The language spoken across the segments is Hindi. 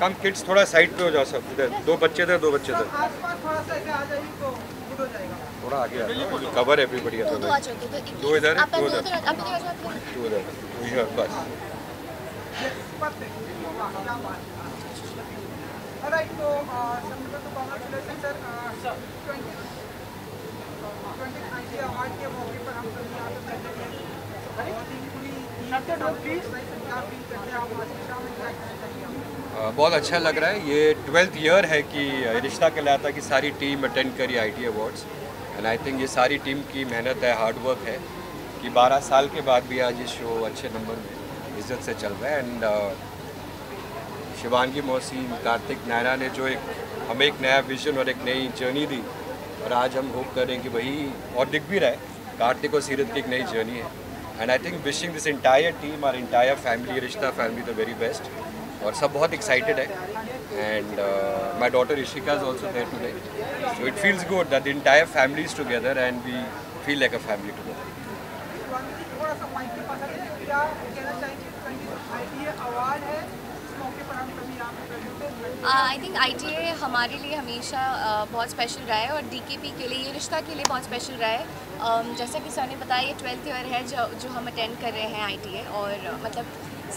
कम किड्स थोड़ा साइड पे हो जाओ सब इधर। दो बच्चे थे दो बच्चे थे। थोड़ा सा ऐसे आ जाइए तो गुड हो जाएगा थोड़ा आगे आ कवर एवरीबडी दो दो आ दो इधर, दो इधर इधर इधर बस। है। ट्वेंटी बहुत अच्छा लग रहा है। ये ट्वेल्थ ईयर है कि रिश्ता कहलाता की सारी टीम अटेंड करी I T awards. And I think ये सारी टीम की मेहनत है हार्डवर्क है कि 12 साल के बाद भी आज ये शो अच्छे नंबर में इज़्ज़त से चल रहा है। एंड शिवानगी मौसी कार्तिक नायरा ने जो एक, हमें एक नया विजन और एक नई जर्नी दी और आज हम होप करें कि वही और दिख भी रहा है। कार्तिक और सीरत की एक नई जर्नी है। And I think wishing this entire team our entire family रिश्ता फैमिली द वेरी बेस्ट और सब बहुत एक्साइटेड है। And my daughter Rishika is also there today so it feels good that the entire family is together and we feel like a family together I हैं आई थिंक आईटीआई हमारे लिए हमेशा uh, बहुत स्पेशल रहा है और डी के पी के लिए ये रिश्ता के लिए बहुत स्पेशल रहा है। Um, जैसा कि सर ने बताया ये ट्वेल्थ ईयर है जो जो हम अटेंड कर रहे हैं आई और uh, मतलब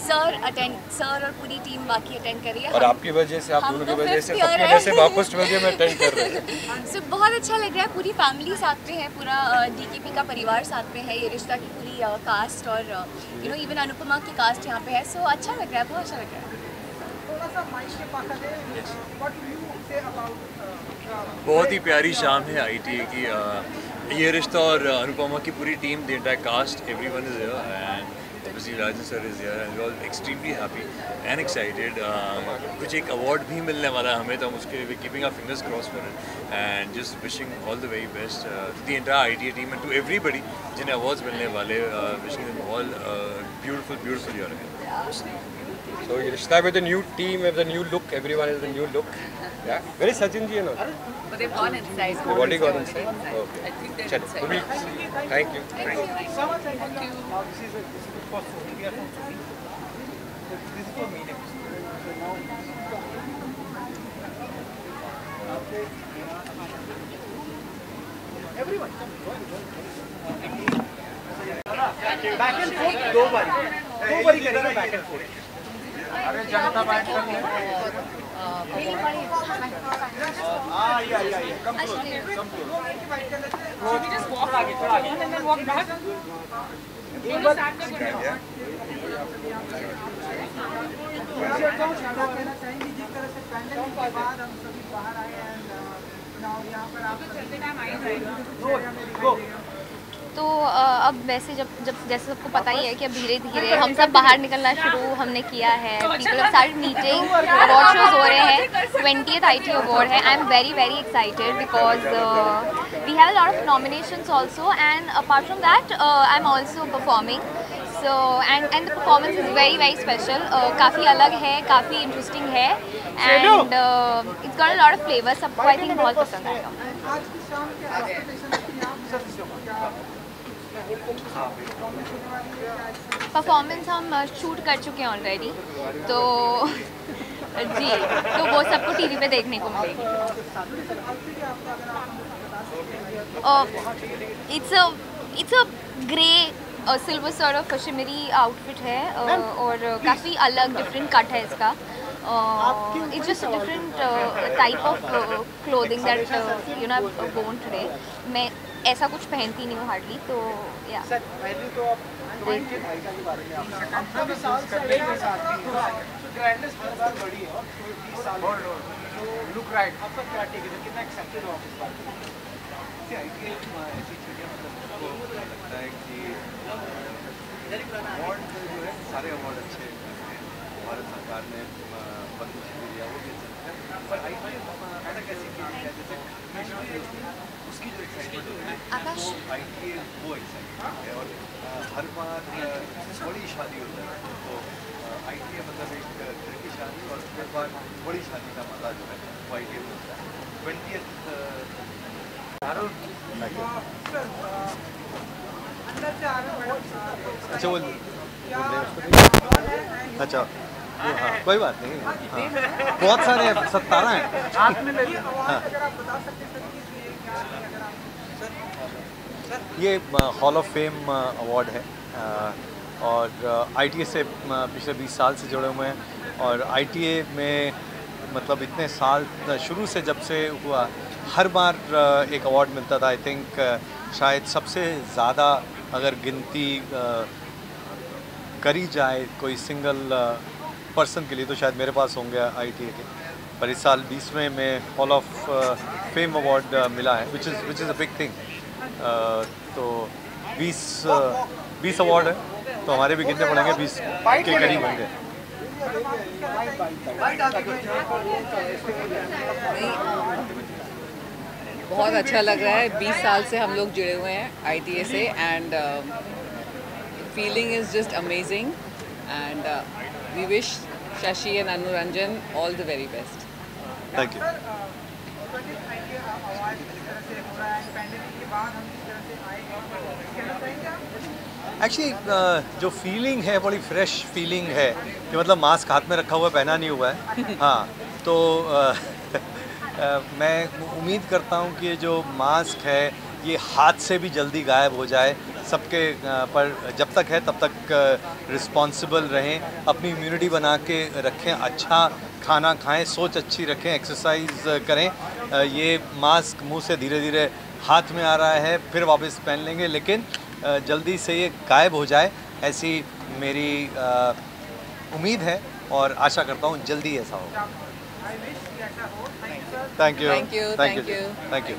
सर अटेंड सर और पूरी टीम बाकी अटेंड कर रही है। और आपकी वजह से आप दोनों तो की वजह से सबकी वजह से वापस ट्वेल्थ में अटेंड कर रहे हैं। सो बहुत अच्छा लग रहा है पूरी फैमिली साथ में है पूरा डीकेपी का परिवार साथ में है ये रिश्ता की पूरी कास्ट और यू नो इवन अनुपमा की कास्ट यहाँ पे है। सो अच्छा लग रहा है बहुत अच्छा लग रहा है। बहुत ही प्यारी शाम है आई टी की अ, ये रिश्ता और अनुपमा की पूरी team the entire cast everyone is here and obviously Rajan sir is here and we're all extremely happy and excited. Uh, कुछ एक अवार्ड भी मिलने वाला है हमें तो हम उसके लिए keeping our fingers cross for it and just wishing all the very best to the entire I team and to everybody जिन्हें अवार्ड्स मिलने वाले wishing all beautiful beautiful year है So you start with a new team, with a new look. Everyone has a new look. Yeah. Where is Sachin ji? No. But they've gone inside. The body got inside. Okay. I think they're Chal, inside. we'll- Thank you. Thank you. Now this is a, this is for Sony. We are from Sony. This is for me next. So now. Everyone. Back and forth दो बारी दो बारी करेंगे back and forth. अरे जनता हाँ back. एक बार कहना चाहेंगे जिस तरह से पैंडेमिक हम सभी बाहर आए नाउ यहाँ पर आप चलते टाइम आई तो अब वैसे जब जब जैसे सबको पता ही है कि अब धीरे धीरे हम सब बाहर निकलना शुरू हमने किया है people start meeting award shows हो। रहे हैं ट्वेंटी आई टी अवार्ड है। I am very very excited because we have lot of nominations also and apart from that I am also performing so and and the performance is very very special काफ़ी अलग है काफ़ी इंटरेस्टिंग है and it's got a lot of flavour सबको आई थिंक बहुत पसंद आएगा परफॉर्मेंस हम शूट कर चुके हैं ऑलरेडी तो जी तो वो सबको टीवी पे देखने को मिलेगी। It's a it's a grey silver sort of Kashmiri outfit है uh, और काफ़ी अलग डिफरेंट कट है इसका। It's just different type of clothing that you know bone today मैं ऐसा कुछ पहनती नहीं हूँ हार्डली तो या सर पहले तो आप ट्वेंटी भाईका के बारे में आप साल से साथ में हर बार बड़ी है और तीस साल तो लुक राइट आपका क्या टेक है? कितना एक्सेप्टेड हो आप इस बात को ऐसी चीज़ें मतलब लगता है कि अवार्ड जो है सारे अवार्ड अच्छे हैं। भारत सरकार ने आकाश। हर बार बड़ी शादी होती है। तो आई टी मतलब एक घर की शादी और हर बार बड़ी शादी का मज़ा जो है वो आई टी होता है? ट्वेंटी अच्छा वो अच्छा। कोई बात नहीं। हाँ। बहुत सारे सत्तारह हैं। हैं है। ये हॉल ऑफ़ फेम अवार्ड है। और आई से पिछले 20 साल से जुड़े हुए हैं। और आई में मतलब इतने साल शुरू से जब से हुआ हर बार एक अवार्ड मिलता था। आई थिंक शायद सबसे ज़्यादा अगर गिनती करी जाए कोई सिंगल पर्सन के लिए तो शायद मेरे पास होंगे आई टी के। पर इस साल बीसवें में हॉल ऑफ़ फेम अवार्ड मिला है which is which is a big thing तो 20 बीस अवार्ड है तो हमारे भी गिनने पड़ेंगे 20 के करीब होंगे। बहुत अच्छा लग रहा है 20 साल से हम लोग जुड़े हुए हैं आईटीए से and feeling is just amazing end के बाद हम जिस तरह से आए हैं कहना चाहेंगे आप एक्चुअली जो फीलिंग है बड़ी फ्रेश फीलिंग है कि मतलब मास्क हाथ में रखा हुआ पहना नहीं हुआ है। हाँ तो अ, अ, मैं उम्मीद करता हूँ कि ये जो मास्क है ये हाथ से भी जल्दी गायब हो जाए सबके पर जब तक है तब तक रिस्पॉन्सिबल रहें अपनी इम्यूनिटी बना के रखें अच्छा खाना खाएँ सोच अच्छी रखें एक्सरसाइज करें। ये मास्क मुँह से धीरे धीरे हाथ में आ रहा है फिर वापस पहन लेंगे लेकिन जल्दी से ये गायब हो जाए ऐसी मेरी उम्मीद है और आशा करता हूँ जल्दी ऐसा हो thank you thank you thank you. Thank you